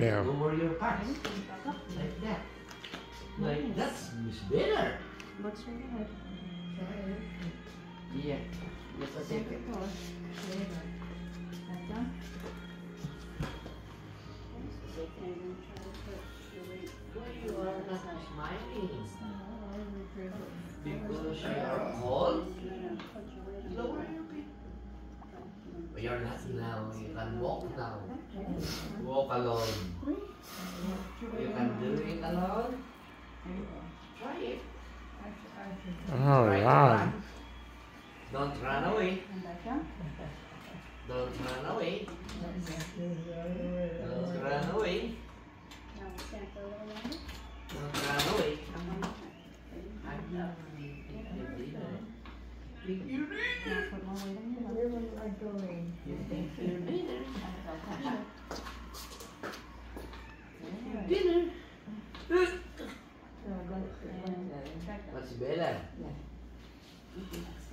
Yeah. Lower your pants. Like that. Like that's much better. Much better. Yeah. Just a second. That you are not smiling? Because you are cold? Lower your feet. But you're not now. You can walk now. Walk alone. You can do it alone. Try it. Oh, yeah. run. Don't run away. And back down? Don't run away. Don't run away. Now we stand for a little longer. Don't run away. Now put more weight on your left. Dinner. And back down. What's better? Yes.